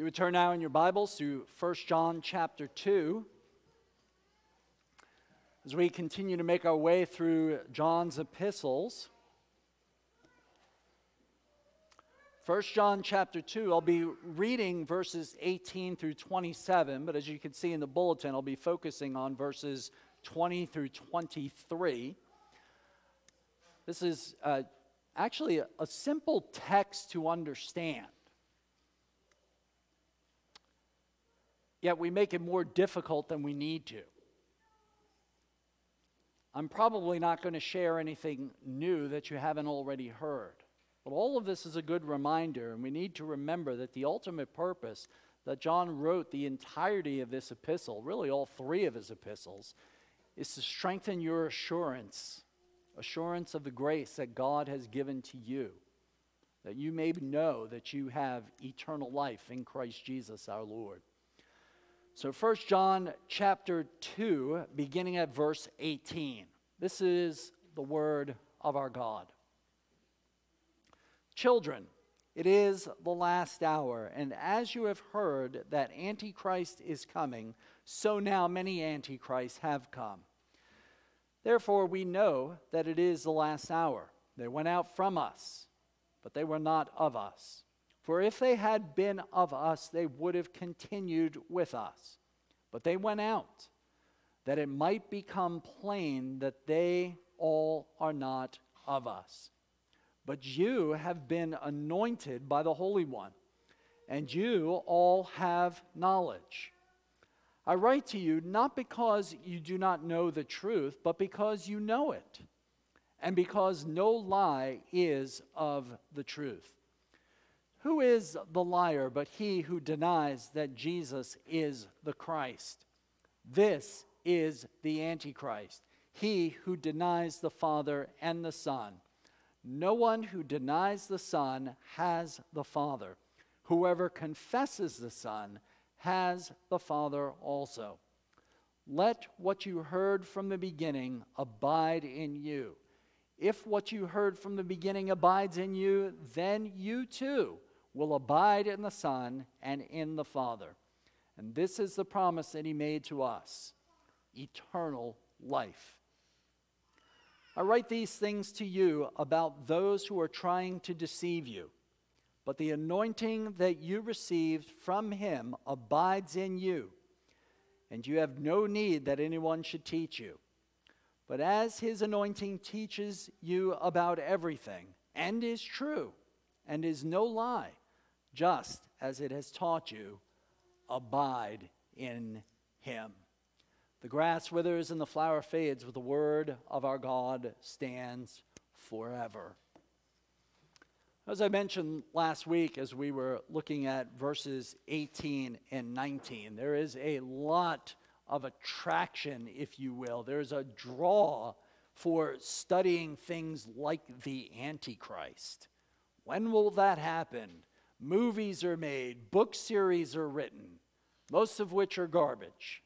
you would turn now in your Bibles to 1 John chapter 2, as we continue to make our way through John's epistles. 1 John chapter 2, I'll be reading verses 18 through 27, but as you can see in the bulletin, I'll be focusing on verses 20 through 23. This is uh, actually a, a simple text to understand. Yet we make it more difficult than we need to. I'm probably not going to share anything new that you haven't already heard. But all of this is a good reminder, and we need to remember that the ultimate purpose that John wrote the entirety of this epistle, really all three of his epistles, is to strengthen your assurance, assurance of the grace that God has given to you, that you may know that you have eternal life in Christ Jesus our Lord. So 1 John chapter 2, beginning at verse 18. This is the word of our God. Children, it is the last hour, and as you have heard that Antichrist is coming, so now many Antichrists have come. Therefore, we know that it is the last hour. They went out from us, but they were not of us. For if they had been of us, they would have continued with us. But they went out, that it might become plain that they all are not of us. But you have been anointed by the Holy One, and you all have knowledge. I write to you not because you do not know the truth, but because you know it, and because no lie is of the truth. Who is the liar but he who denies that Jesus is the Christ? This is the Antichrist, he who denies the Father and the Son. No one who denies the Son has the Father. Whoever confesses the Son has the Father also. Let what you heard from the beginning abide in you. If what you heard from the beginning abides in you, then you too will abide in the Son and in the Father. And this is the promise that He made to us eternal life. I write these things to you about those who are trying to deceive you. But the anointing that you received from him abides in you, and you have no need that anyone should teach you. But as his anointing teaches you about everything, and is true, and is no lie, just as it has taught you, abide in him. The grass withers and the flower fades, but the word of our God stands forever. As I mentioned last week, as we were looking at verses 18 and 19, there is a lot of attraction, if you will. There's a draw for studying things like the Antichrist. When will that happen? Movies are made, book series are written, most of which are garbage,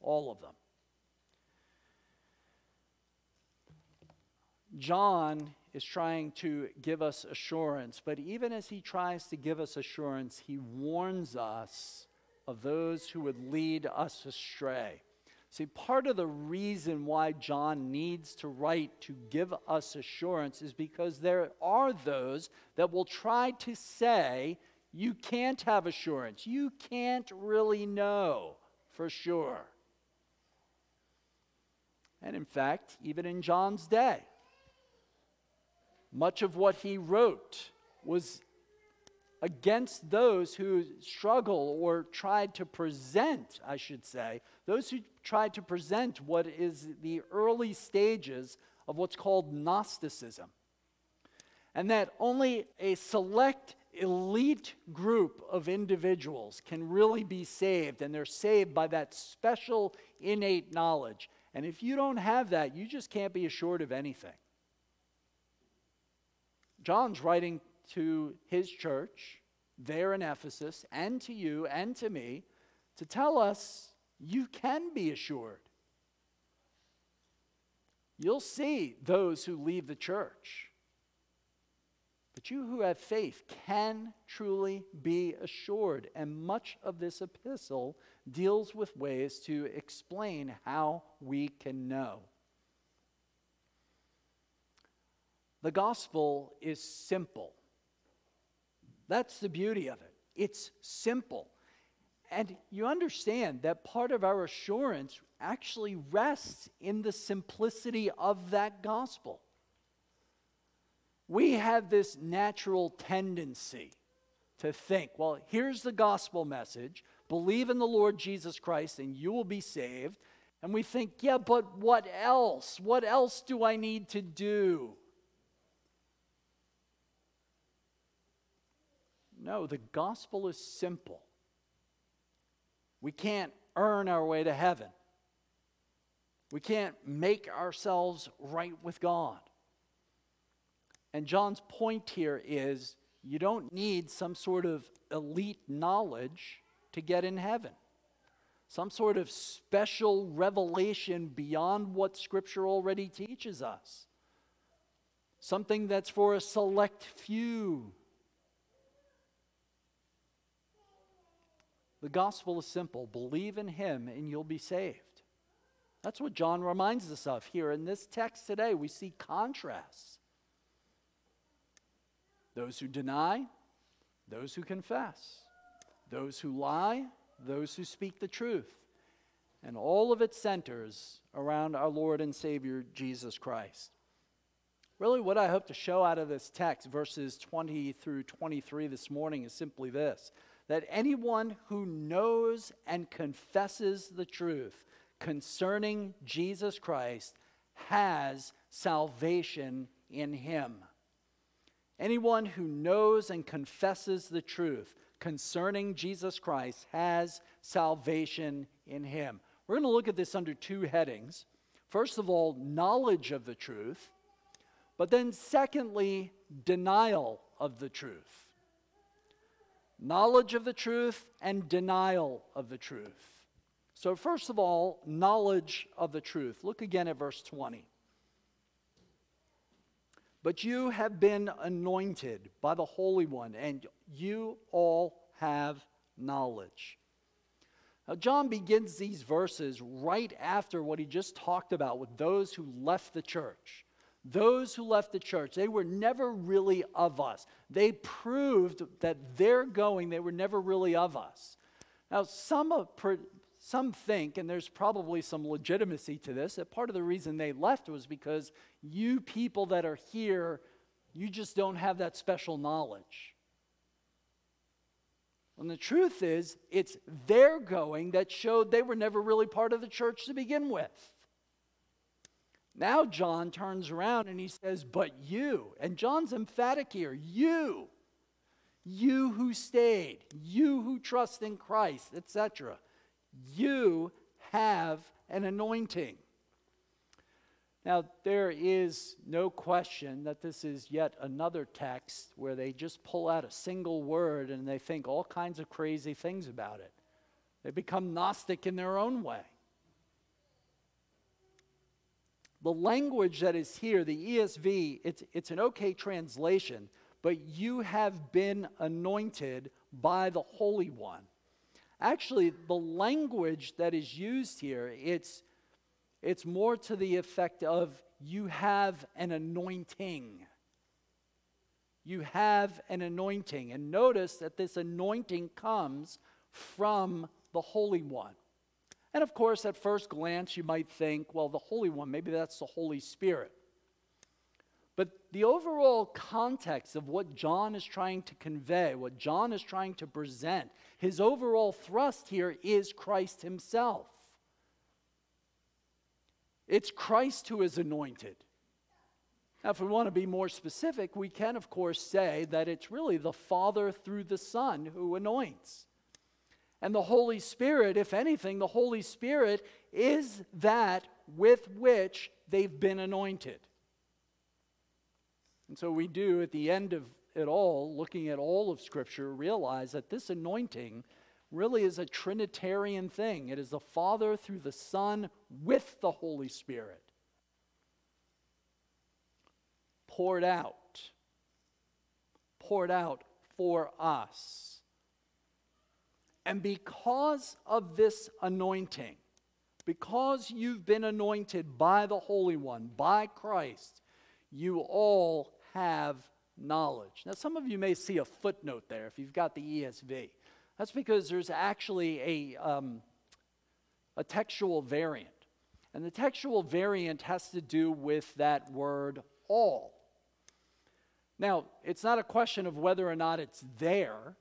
all of them. John is trying to give us assurance, but even as he tries to give us assurance, he warns us of those who would lead us astray. See, part of the reason why John needs to write to give us assurance is because there are those that will try to say, you can't have assurance. You can't really know for sure. And in fact, even in John's day, much of what he wrote was against those who struggle or tried to present, I should say, those who tried to present what is the early stages of what's called Gnosticism. And that only a select elite group of individuals can really be saved, and they're saved by that special innate knowledge. And if you don't have that, you just can't be assured of anything. John's writing to his church there in Ephesus and to you and to me to tell us you can be assured. You'll see those who leave the church. But you who have faith can truly be assured. And much of this epistle deals with ways to explain how we can know. The gospel is simple. That's the beauty of it. It's simple. And you understand that part of our assurance actually rests in the simplicity of that gospel. We have this natural tendency to think, well, here's the gospel message believe in the Lord Jesus Christ and you will be saved. And we think, yeah, but what else? What else do I need to do? No, the gospel is simple. We can't earn our way to heaven. We can't make ourselves right with God. And John's point here is you don't need some sort of elite knowledge to get in heaven, some sort of special revelation beyond what Scripture already teaches us, something that's for a select few. The gospel is simple believe in him and you'll be saved. That's what John reminds us of here in this text today. We see contrasts those who deny, those who confess, those who lie, those who speak the truth. And all of it centers around our Lord and Savior Jesus Christ. Really, what I hope to show out of this text, verses 20 through 23 this morning, is simply this that anyone who knows and confesses the truth concerning Jesus Christ has salvation in him. Anyone who knows and confesses the truth concerning Jesus Christ has salvation in him. We're going to look at this under two headings. First of all, knowledge of the truth, but then secondly, denial of the truth. Knowledge of the truth and denial of the truth. So, first of all, knowledge of the truth. Look again at verse 20. But you have been anointed by the Holy One, and you all have knowledge. Now, John begins these verses right after what he just talked about with those who left the church. Those who left the church, they were never really of us. They proved that they're going, they were never really of us. Now, some some think, and there's probably some legitimacy to this, that part of the reason they left was because you people that are here, you just don't have that special knowledge. And the truth is, it's their going that showed they were never really part of the church to begin with. Now, John turns around and he says, But you, and John's emphatic here, you, you who stayed, you who trust in Christ, etc you have an anointing. Now, there is no question that this is yet another text where they just pull out a single word and they think all kinds of crazy things about it. They become Gnostic in their own way. The language that is here, the ESV, it's, it's an okay translation, but you have been anointed by the Holy One. Actually, the language that is used here, it's, it's more to the effect of you have an anointing. You have an anointing. And notice that this anointing comes from the Holy One. And of course, at first glance, you might think, well, the Holy One, maybe that's the Holy Spirit. But the overall context of what John is trying to convey, what John is trying to present, his overall thrust here is Christ himself. It's Christ who is anointed. Now, if we want to be more specific, we can, of course, say that it's really the Father through the Son who anoints. And the Holy Spirit, if anything, the Holy Spirit is that with which they've been anointed. And so we do, at the end of it all, looking at all of Scripture, realize that this anointing really is a Trinitarian thing. It is the Father through the Son with the Holy Spirit poured out. poured out for us. And because of this anointing, because you've been anointed by the Holy One, by Christ, you all have knowledge. Now, some of you may see a footnote there if you've got the ESV. That's because there's actually a, um, a textual variant. And the textual variant has to do with that word all. Now, it's not a question of whether or not it's there.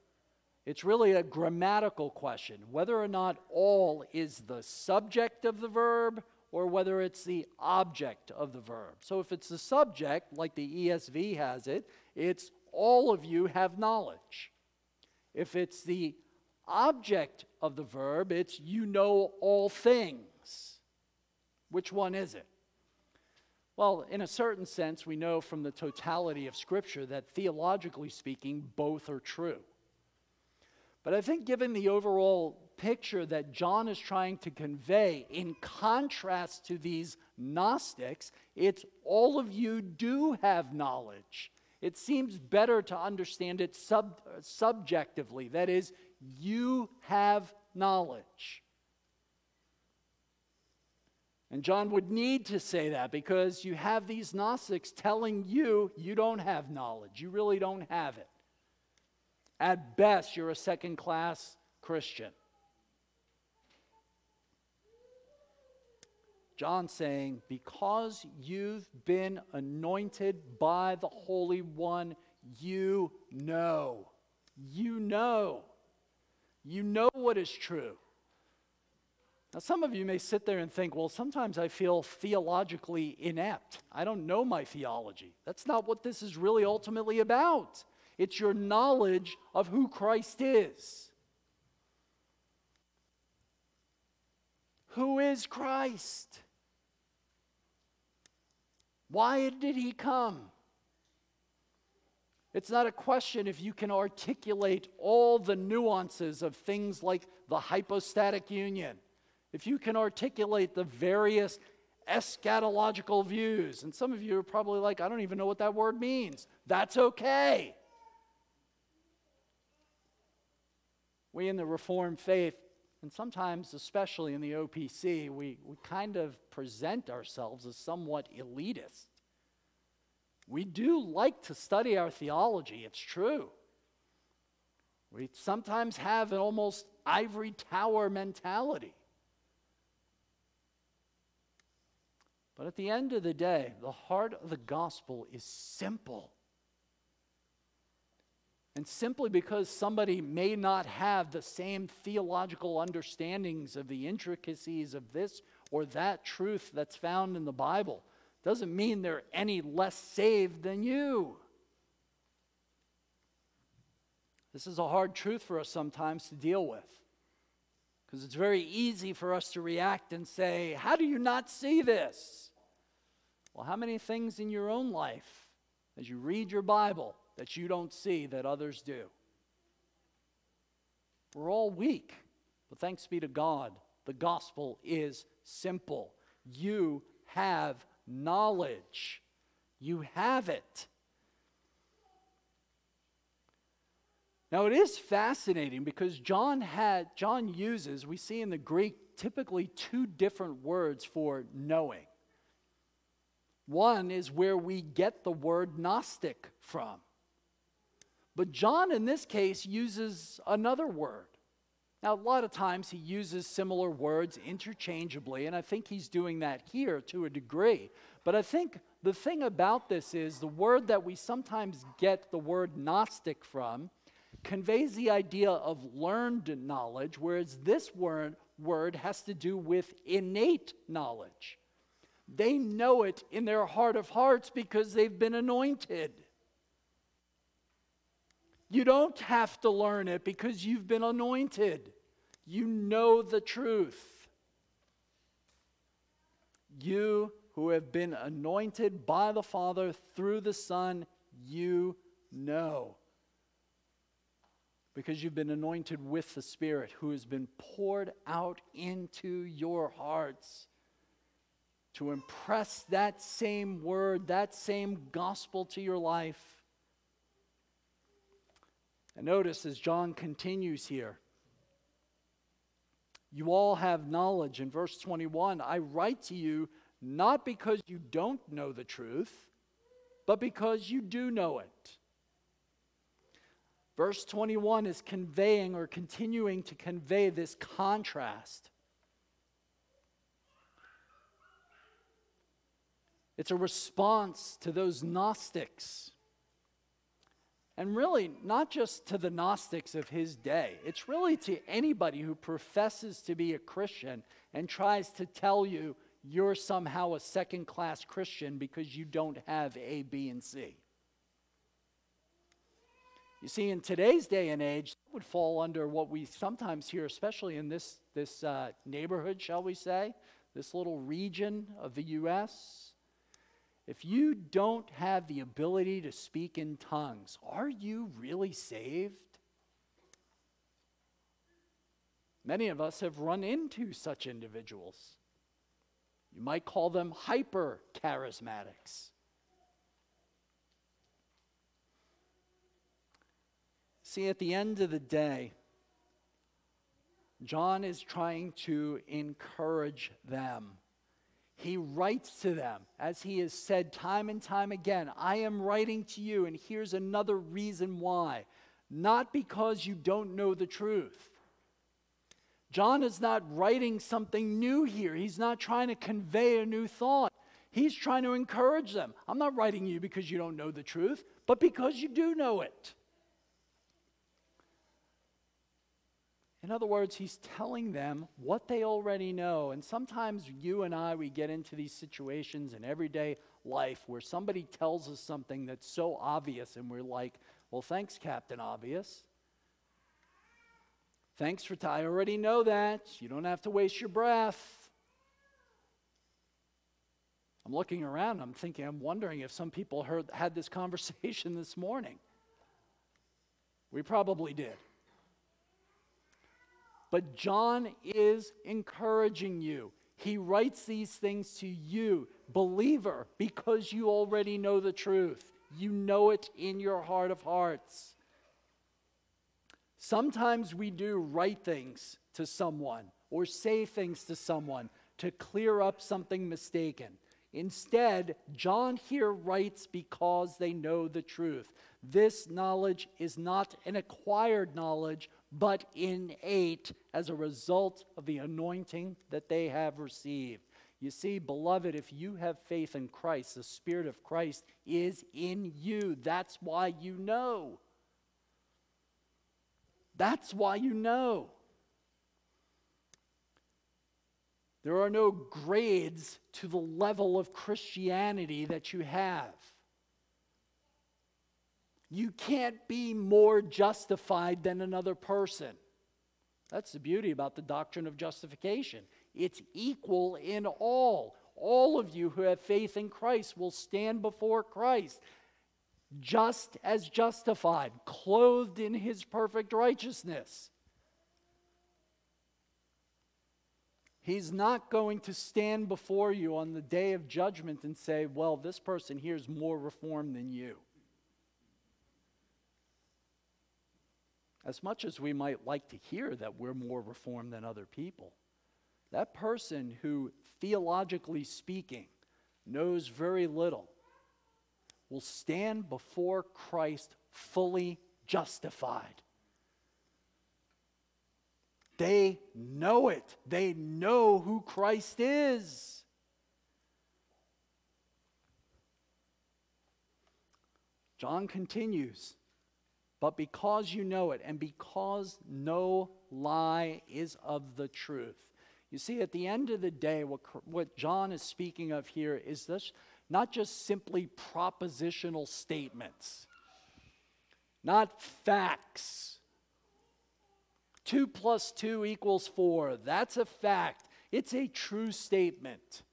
It's really a grammatical question whether or not all is the subject of the verb or whether it's the object of the verb. So if it's the subject, like the ESV has it, it's all of you have knowledge. If it's the object of the verb, it's you know all things. Which one is it? Well, in a certain sense, we know from the totality of Scripture that theologically speaking, both are true. But I think, given the overall picture that John is trying to convey, in contrast to these Gnostics, it's all of you do have knowledge. It seems better to understand it sub- subjectively. That is, you have knowledge. And John would need to say that because you have these Gnostics telling you you don't have knowledge. You really don't have it. At best, you're a second class Christian. John saying, because you've been anointed by the Holy One, you know. You know. You know what is true. Now, some of you may sit there and think, well, sometimes I feel theologically inept. I don't know my theology. That's not what this is really ultimately about. It's your knowledge of who Christ is. Who is Christ? Why did he come? It's not a question if you can articulate all the nuances of things like the hypostatic union, if you can articulate the various eschatological views. And some of you are probably like, I don't even know what that word means. That's okay. We in the Reformed faith, and sometimes, especially in the OPC, we, we kind of present ourselves as somewhat elitist. We do like to study our theology, it's true. We sometimes have an almost ivory tower mentality. But at the end of the day, the heart of the gospel is simple. And simply because somebody may not have the same theological understandings of the intricacies of this or that truth that's found in the Bible doesn't mean they're any less saved than you. This is a hard truth for us sometimes to deal with because it's very easy for us to react and say, How do you not see this? Well, how many things in your own life, as you read your Bible, that you don't see that others do. We're all weak, but thanks be to God, the gospel is simple. You have knowledge, you have it. Now it is fascinating because John had John uses we see in the Greek typically two different words for knowing. One is where we get the word gnostic from. But John, in this case, uses another word. Now, a lot of times he uses similar words interchangeably, and I think he's doing that here to a degree. But I think the thing about this is the word that we sometimes get the word Gnostic from conveys the idea of learned knowledge, whereas this word, word has to do with innate knowledge. They know it in their heart of hearts because they've been anointed. You don't have to learn it because you've been anointed. You know the truth. You who have been anointed by the Father through the Son, you know. Because you've been anointed with the Spirit who has been poured out into your hearts to impress that same word, that same gospel to your life And notice as John continues here, you all have knowledge. In verse 21, I write to you not because you don't know the truth, but because you do know it. Verse 21 is conveying or continuing to convey this contrast. It's a response to those Gnostics. And really, not just to the Gnostics of his day, it's really to anybody who professes to be a Christian and tries to tell you you're somehow a second class Christian because you don't have A, B, and C. You see, in today's day and age, that would fall under what we sometimes hear, especially in this, this uh, neighborhood, shall we say, this little region of the U.S. If you don't have the ability to speak in tongues, are you really saved? Many of us have run into such individuals. You might call them hyper charismatics. See, at the end of the day, John is trying to encourage them. He writes to them, as he has said time and time again, I am writing to you, and here's another reason why. Not because you don't know the truth. John is not writing something new here. He's not trying to convey a new thought. He's trying to encourage them. I'm not writing you because you don't know the truth, but because you do know it. In other words, he's telling them what they already know. And sometimes you and I, we get into these situations in everyday life where somebody tells us something that's so obvious, and we're like, well, thanks, Captain Obvious. Thanks for, t- I already know that. You don't have to waste your breath. I'm looking around, I'm thinking, I'm wondering if some people heard, had this conversation this morning. We probably did. But John is encouraging you. He writes these things to you, believer, because you already know the truth. You know it in your heart of hearts. Sometimes we do write things to someone or say things to someone to clear up something mistaken. Instead, John here writes because they know the truth. This knowledge is not an acquired knowledge, but innate as a result of the anointing that they have received. You see, beloved, if you have faith in Christ, the Spirit of Christ is in you. That's why you know. That's why you know. There are no grades to the level of Christianity that you have. You can't be more justified than another person. That's the beauty about the doctrine of justification. It's equal in all. All of you who have faith in Christ will stand before Christ just as justified, clothed in his perfect righteousness. He's not going to stand before you on the day of judgment and say, Well, this person here is more reformed than you. As much as we might like to hear that we're more reformed than other people, that person who, theologically speaking, knows very little will stand before Christ fully justified. They know it, they know who Christ is. John continues but because you know it, and because no lie is of the truth. You see, at the end of the day, what, what John is speaking of here is this not just simply propositional statements, not facts. Two plus two equals four. That's a fact. It's a true statement.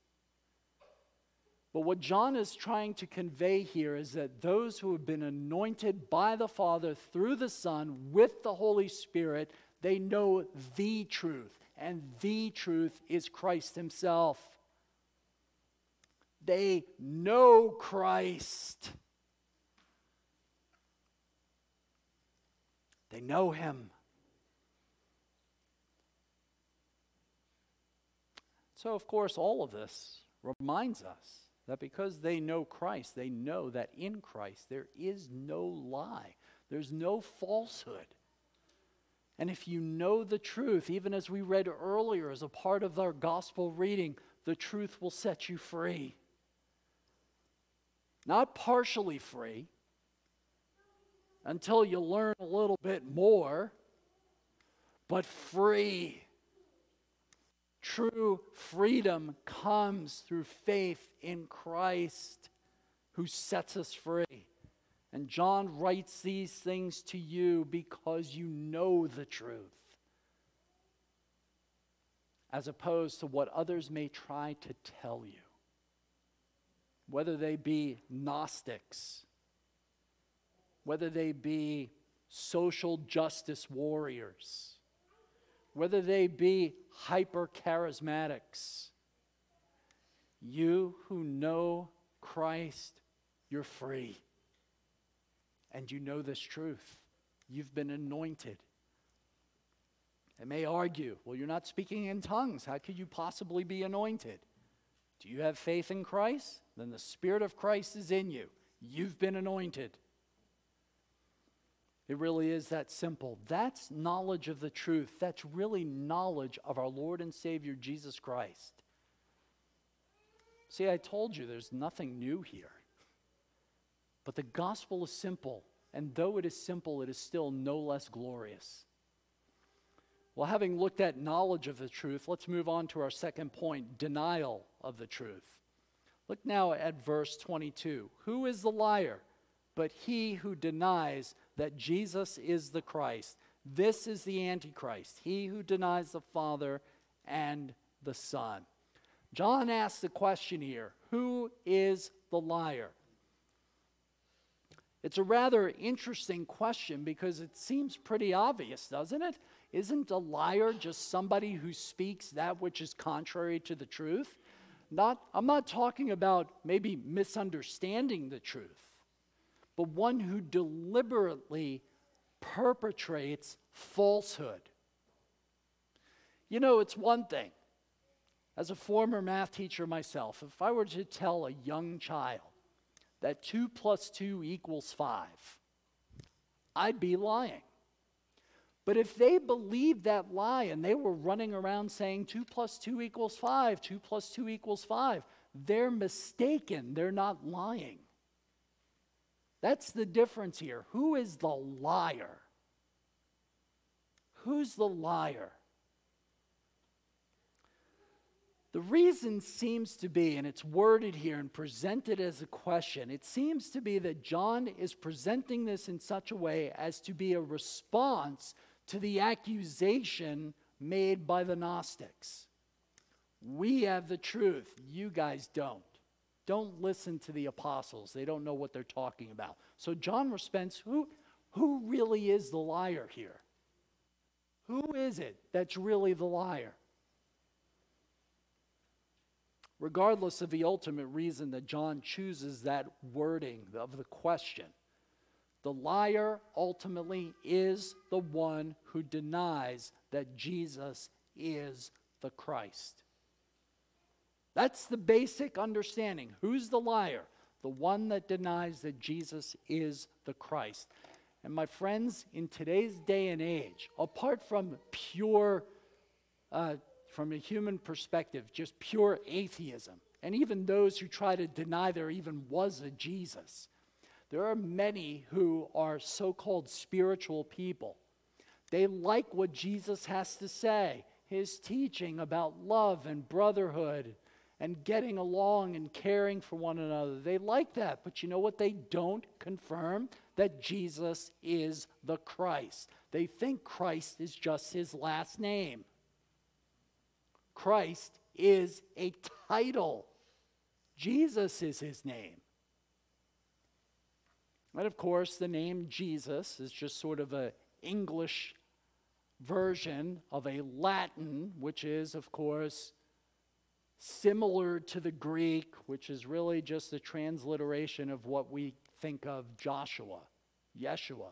But what John is trying to convey here is that those who have been anointed by the Father through the Son with the Holy Spirit, they know the truth, and the truth is Christ Himself. They know Christ. They know him. So, of course, all of this reminds us that because they know Christ, they know that in Christ there is no lie, there's no falsehood. And if you know the truth, even as we read earlier as a part of our gospel reading, the truth will set you free. Not partially free until you learn a little bit more, but free. True freedom comes through faith in Christ who sets us free. And John writes these things to you because you know the truth, as opposed to what others may try to tell you. Whether they be Gnostics, whether they be social justice warriors, whether they be hyper charismatics, you who know Christ, you're free and you know this truth. You've been anointed. They may argue, well, you're not speaking in tongues. How could you possibly be anointed? Do you have faith in Christ? Then the Spirit of Christ is in you. You've been anointed. It really is that simple. That's knowledge of the truth. That's really knowledge of our Lord and Savior Jesus Christ. See, I told you there's nothing new here. But the gospel is simple, and though it is simple, it is still no less glorious. Well, having looked at knowledge of the truth, let's move on to our second point denial of the truth. Look now at verse 22. Who is the liar but he who denies that Jesus is the Christ? This is the Antichrist, he who denies the Father and the Son. John asks the question here who is the liar? It's a rather interesting question because it seems pretty obvious, doesn't it? Isn't a liar just somebody who speaks that which is contrary to the truth? Not, I'm not talking about maybe misunderstanding the truth, but one who deliberately perpetrates falsehood. You know, it's one thing. As a former math teacher myself, if I were to tell a young child that 2 plus 2 equals 5, I'd be lying. But if they believed that lie and they were running around saying 2 plus 2 equals 5, 2 plus 2 equals 5, they're mistaken. They're not lying. That's the difference here. Who is the liar? Who's the liar? The reason seems to be, and it's worded here and presented as a question, it seems to be that John is presenting this in such a way as to be a response to the accusation made by the Gnostics. We have the truth, you guys don't. Don't listen to the apostles, they don't know what they're talking about. So John responds who, who really is the liar here? Who is it that's really the liar? regardless of the ultimate reason that John chooses that wording of the question. The liar ultimately is the one who denies that Jesus is the Christ. That's the basic understanding. Who's the liar? The one that denies that Jesus is the Christ. And my friends, in today's day and age, apart from pure uh, from a human perspective, just pure atheism, and even those who try to deny there even was a Jesus. There are many who are so called spiritual people. They like what Jesus has to say, his teaching about love and brotherhood and getting along and caring for one another. They like that, but you know what? They don't confirm that Jesus is the Christ. They think Christ is just his last name. Christ is a title, Jesus is his name. And of course, the name Jesus is just sort of an English version of a Latin, which is, of course, similar to the Greek, which is really just a transliteration of what we think of Joshua, Yeshua.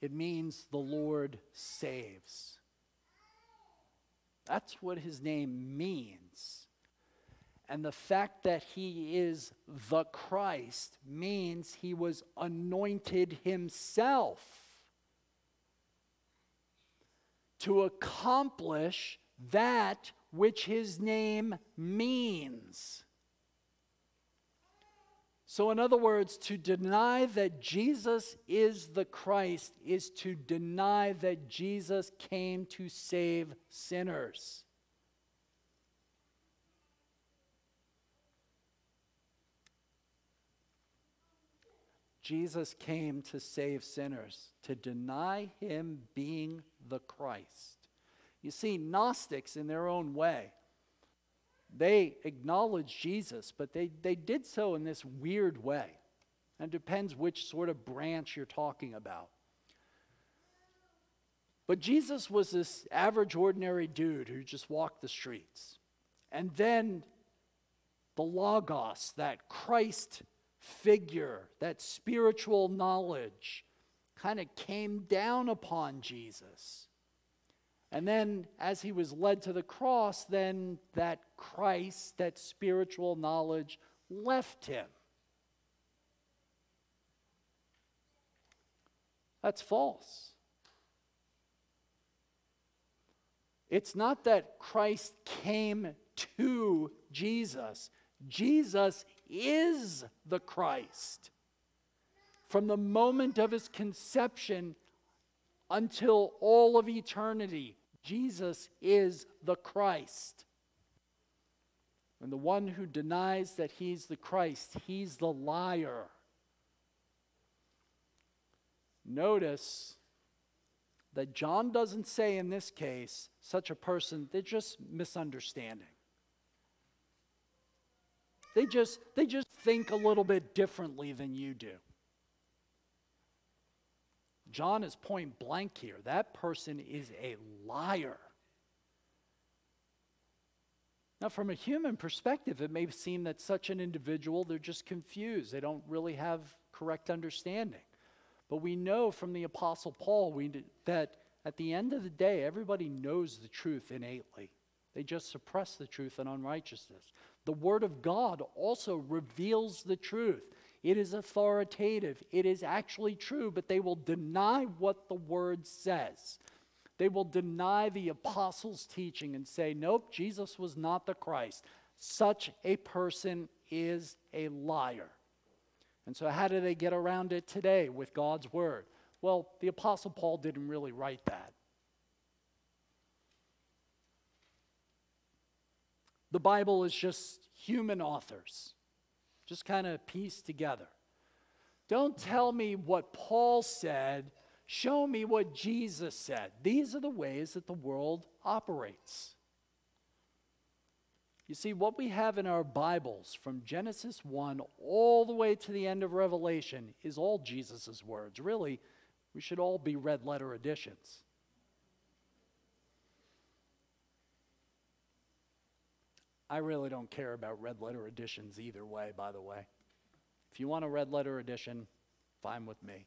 it means the Lord saves. That's what his name means. And the fact that he is the Christ means he was anointed himself to accomplish that which his name means. So, in other words, to deny that Jesus is the Christ is to deny that Jesus came to save sinners. Jesus came to save sinners, to deny him being the Christ. You see, Gnostics, in their own way, they acknowledged Jesus, but they, they did so in this weird way. And it depends which sort of branch you're talking about. But Jesus was this average, ordinary dude who just walked the streets. And then the Logos, that Christ figure, that spiritual knowledge, kind of came down upon Jesus. And then, as he was led to the cross, then that Christ, that spiritual knowledge, left him. That's false. It's not that Christ came to Jesus, Jesus is the Christ. From the moment of his conception until all of eternity, Jesus is the Christ. And the one who denies that he's the Christ, he's the liar. Notice that John doesn't say in this case, such a person, they're just misunderstanding. They just, they just think a little bit differently than you do. John is point blank here. That person is a liar. Now, from a human perspective, it may seem that such an individual, they're just confused. They don't really have correct understanding. But we know from the Apostle Paul we, that at the end of the day, everybody knows the truth innately. They just suppress the truth and unrighteousness. The Word of God also reveals the truth. It is authoritative. It is actually true, but they will deny what the word says. They will deny the apostles' teaching and say, nope, Jesus was not the Christ. Such a person is a liar. And so, how do they get around it today with God's word? Well, the Apostle Paul didn't really write that. The Bible is just human authors just kind of piece together. Don't tell me what Paul said, show me what Jesus said. These are the ways that the world operates. You see, what we have in our Bibles from Genesis 1 all the way to the end of Revelation is all Jesus' words. Really, we should all be red letter editions. I really don't care about red letter editions either way, by the way. If you want a red letter edition, fine with me.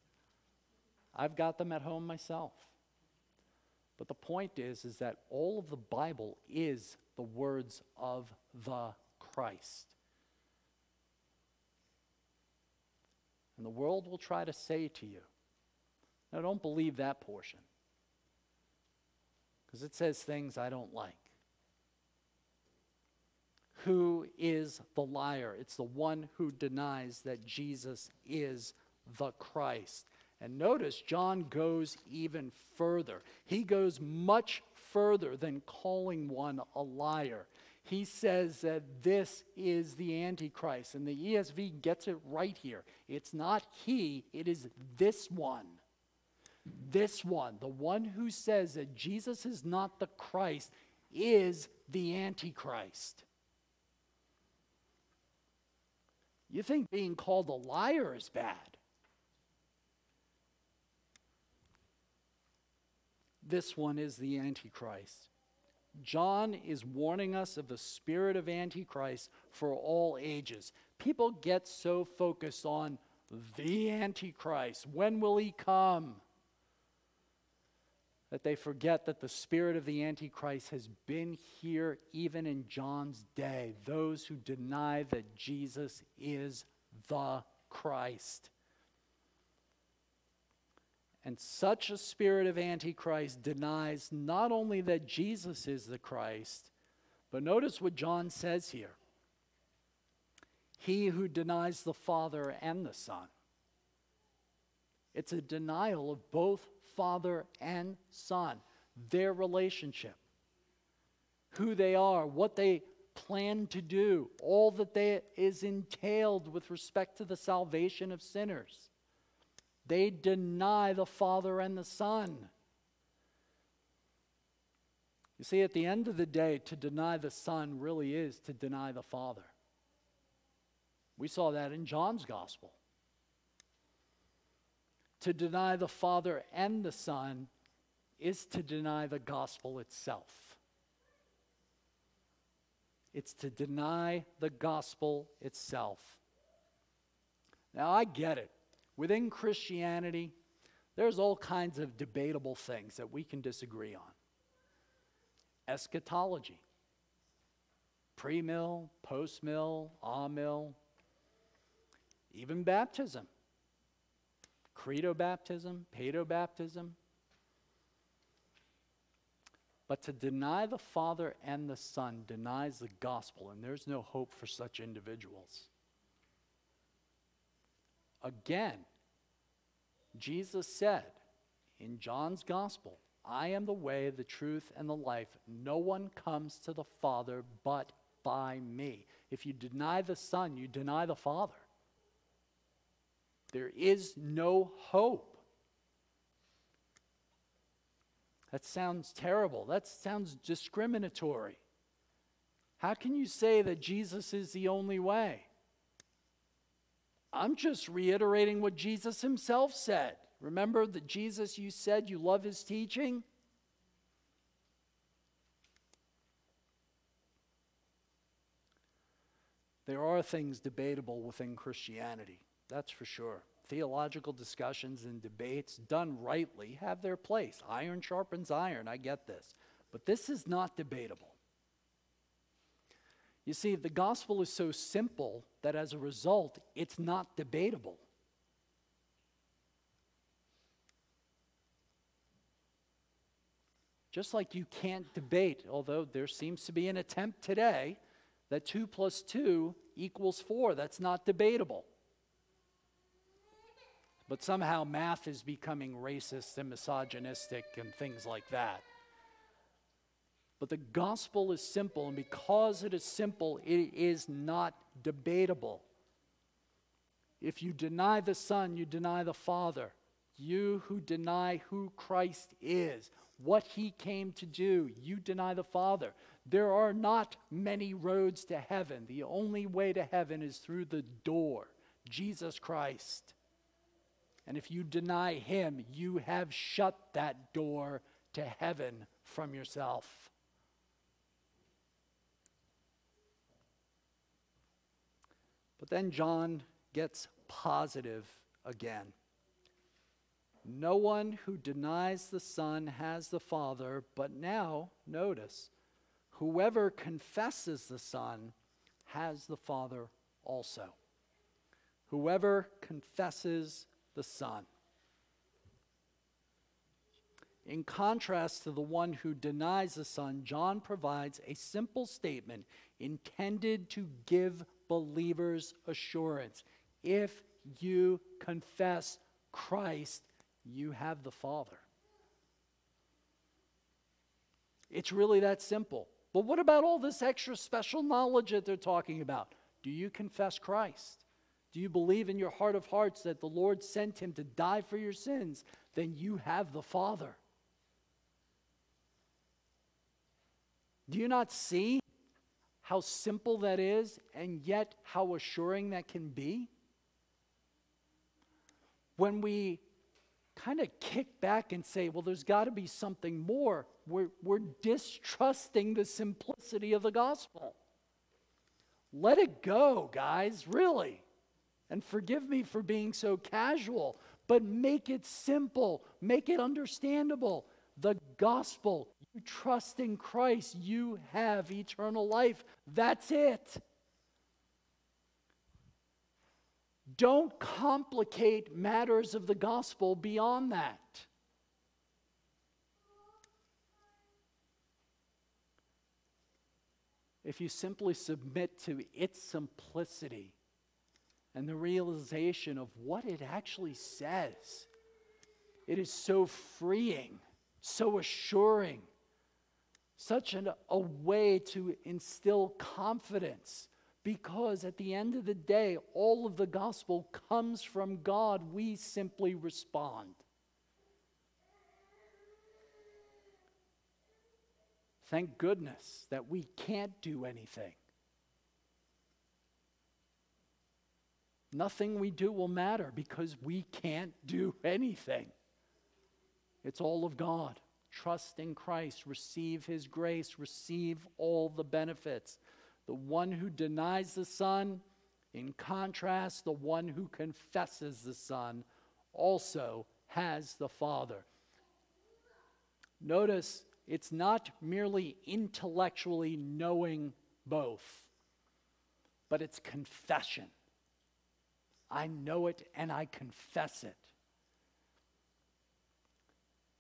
I've got them at home myself. But the point is is that all of the Bible is the words of the Christ. And the world will try to say to you, now don't believe that portion. Because it says things I don't like who is the liar. It's the one who denies that Jesus is the Christ. And notice, John goes even further. He goes much further than calling one a liar. He says that this is the Antichrist. And the ESV gets it right here. It's not he, it is this one. This one, the one who says that Jesus is not the Christ, is the Antichrist. You think being called a liar is bad. This one is the Antichrist. John is warning us of the spirit of Antichrist for all ages. People get so focused on the Antichrist. When will he come? That they forget that the spirit of the Antichrist has been here even in John's day. Those who deny that Jesus is the Christ. And such a spirit of Antichrist denies not only that Jesus is the Christ, but notice what John says here He who denies the Father and the Son. It's a denial of both Father and Son, their relationship, who they are, what they plan to do, all that they, is entailed with respect to the salvation of sinners. They deny the Father and the Son. You see, at the end of the day, to deny the Son really is to deny the Father. We saw that in John's Gospel. To deny the Father and the Son is to deny the gospel itself. It's to deny the gospel itself. Now, I get it. Within Christianity, there's all kinds of debatable things that we can disagree on eschatology, pre mill, post mill, amill, even baptism, credo baptism, paedo baptism. But to deny the Father and the Son denies the gospel, and there's no hope for such individuals. Again, Jesus said in John's gospel, I am the way, the truth, and the life. No one comes to the Father but by me. If you deny the Son, you deny the Father. There is no hope. That sounds terrible. That sounds discriminatory. How can you say that Jesus is the only way? I'm just reiterating what Jesus himself said. Remember that Jesus, you said you love his teaching? There are things debatable within Christianity, that's for sure. Theological discussions and debates, done rightly, have their place. Iron sharpens iron, I get this. But this is not debatable. You see, the gospel is so simple that as a result, it's not debatable. Just like you can't debate, although there seems to be an attempt today that 2 plus 2 equals 4. That's not debatable. But somehow math is becoming racist and misogynistic and things like that. But the gospel is simple, and because it is simple, it is not debatable. If you deny the Son, you deny the Father. You who deny who Christ is, what he came to do, you deny the Father. There are not many roads to heaven. The only way to heaven is through the door, Jesus Christ. And if you deny him, you have shut that door to heaven from yourself. But then John gets positive again. No one who denies the Son has the Father, but now, notice, whoever confesses the Son has the Father also. Whoever confesses the Son. In contrast to the one who denies the Son, John provides a simple statement intended to give believers assurance. If you confess Christ, you have the Father. It's really that simple. But what about all this extra special knowledge that they're talking about? Do you confess Christ? Do you believe in your heart of hearts that the Lord sent him to die for your sins? Then you have the Father. Do you not see how simple that is and yet how assuring that can be? When we kind of kick back and say, well, there's got to be something more, we're, we're distrusting the simplicity of the gospel. Let it go, guys, really. And forgive me for being so casual, but make it simple, make it understandable. the gospel. You trust in Christ, you have eternal life. That's it. Don't complicate matters of the gospel beyond that. If you simply submit to its simplicity and the realization of what it actually says, it is so freeing, so assuring, such an, a way to instill confidence because at the end of the day, all of the gospel comes from God. We simply respond. Thank goodness that we can't do anything. Nothing we do will matter because we can't do anything. It's all of God. Trust in Christ, receive His grace, receive all the benefits. The one who denies the Son, in contrast, the one who confesses the Son also has the Father. Notice it's not merely intellectually knowing both, but it's confession. I know it and I confess it.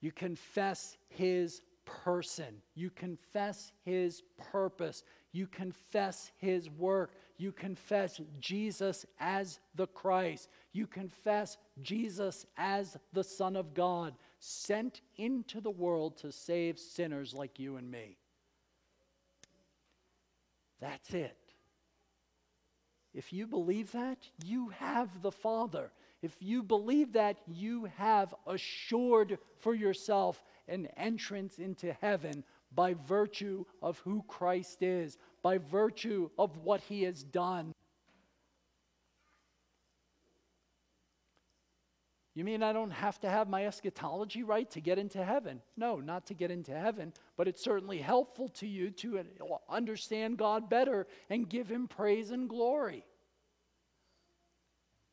You confess his person. You confess his purpose. You confess his work. You confess Jesus as the Christ. You confess Jesus as the Son of God, sent into the world to save sinners like you and me. That's it. If you believe that, you have the Father. If you believe that, you have assured for yourself an entrance into heaven by virtue of who Christ is, by virtue of what he has done. You mean I don't have to have my eschatology right to get into heaven? No, not to get into heaven, but it's certainly helpful to you to uh, understand God better and give him praise and glory.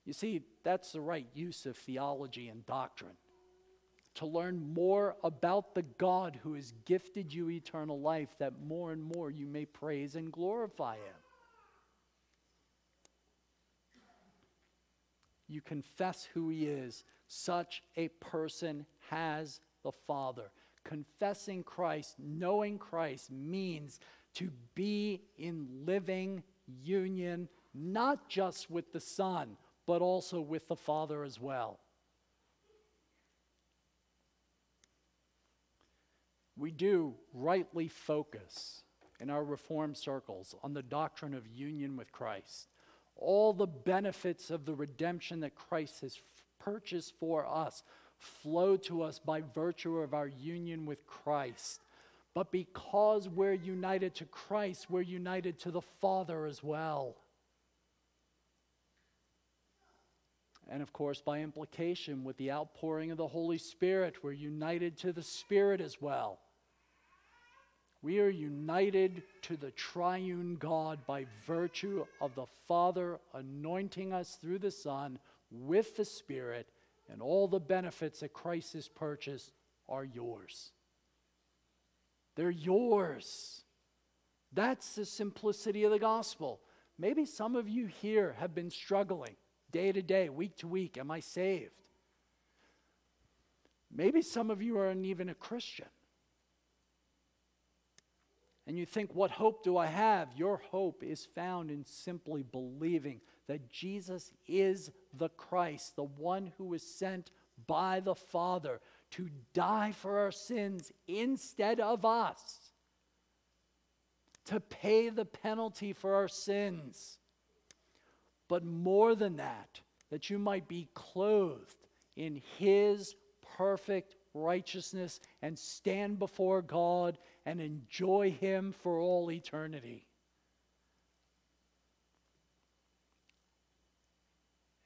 You see, that's the right use of theology and doctrine to learn more about the God who has gifted you eternal life, that more and more you may praise and glorify Him. You confess who He is. Such a person has the Father. Confessing Christ, knowing Christ, means to be in living union, not just with the Son, but also with the Father as well. we do rightly focus in our reform circles on the doctrine of union with Christ. All the benefits of the redemption that Christ has purchased for us flow to us by virtue of our union with Christ. But because we're united to Christ, we're united to the Father as well. And of course, by implication, with the outpouring of the Holy Spirit, we're united to the Spirit as well. We are united to the triune God by virtue of the Father anointing us through the Son with the Spirit, and all the benefits that Christ has purchased are yours. They're yours. That's the simplicity of the gospel. Maybe some of you here have been struggling day to day, week to week. Am I saved? Maybe some of you aren't even a Christian and you think, what hope do I have? Your hope is found in simply believing that Jesus is the Christ, the one who was sent by the Father to die for our sins instead of us, to pay the penalty for our sins. But more than that, that you might be clothed in His perfect righteousness and stand before God and enjoy Him for all eternity.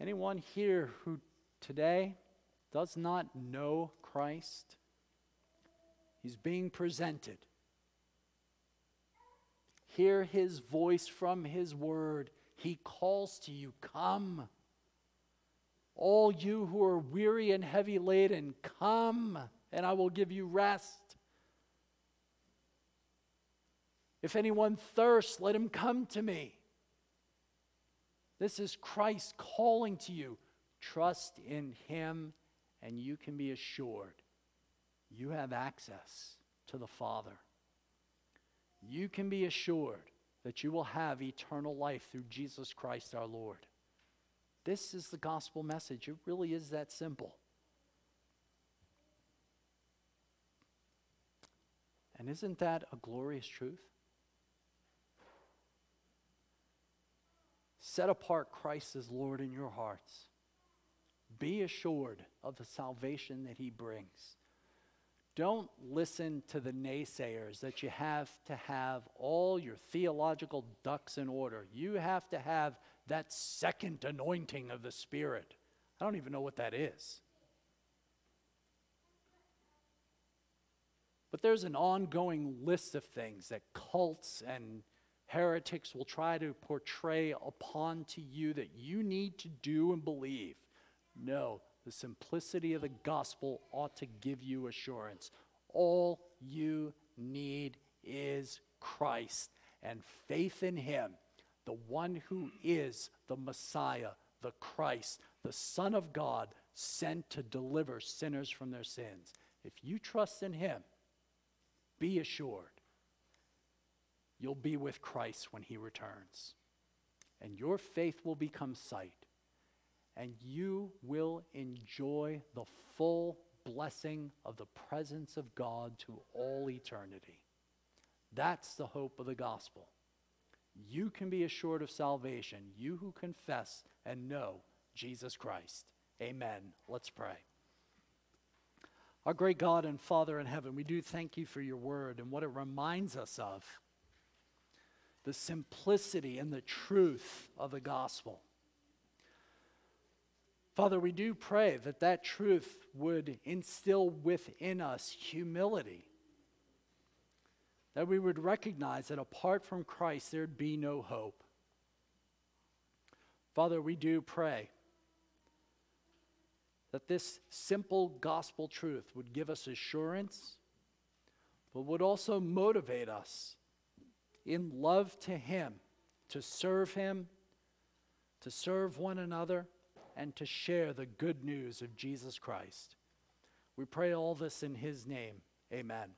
Anyone here who today does not know Christ? He's being presented. Hear his voice from his word. He calls to you, Come. All you who are weary and heavy laden, come and I will give you rest. If anyone thirsts, let him come to me. This is Christ calling to you. Trust in him, and you can be assured you have access to the Father. You can be assured that you will have eternal life through Jesus Christ our Lord. This is the gospel message. It really is that simple. And isn't that a glorious truth? Set apart Christ as Lord in your hearts. Be assured of the salvation that he brings. Don't listen to the naysayers that you have to have all your theological ducks in order. You have to have that second anointing of the Spirit. I don't even know what that is. But there's an ongoing list of things that cults and heretics will try to portray upon to you that you need to do and believe. No, the simplicity of the gospel ought to give you assurance. All you need is Christ and faith in Him, the one who is the Messiah, the Christ, the Son of God, sent to deliver sinners from their sins. If you trust in Him, be assured you'll be with Christ when He returns. And your faith will become sight and you will enjoy the full blessing of the presence of God to all eternity. That's the hope of the gospel. You can be assured of salvation, you who confess and know Jesus Christ. Amen. Let's pray. Our great God and Father in heaven, we do thank you for your word and what it reminds us of the simplicity and the truth of the gospel. Father, we do pray that that truth would instill within us humility. That we would recognize that apart from Christ, there'd be no hope. Father, we do pray that this simple gospel truth would give us assurance, but would also motivate us in love to Him, to serve Him, to serve one another and to share the good news of Jesus Christ. We pray all this in His name. Amen.